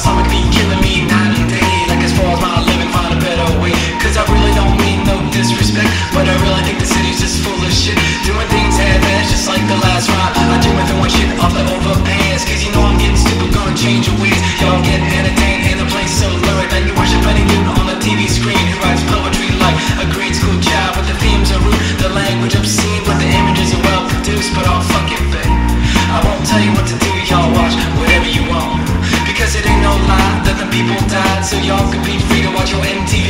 stomach be killing me night and day. Like as far as my living, find a better way. Cause I really don't mean no disrespect But I really think the city's just full of shit. Doing things half-assed just like the last ride. I do my thing one shit off the overpass Cause you know I'm getting stupid, gonna change so y'all could be free to watch your MTV.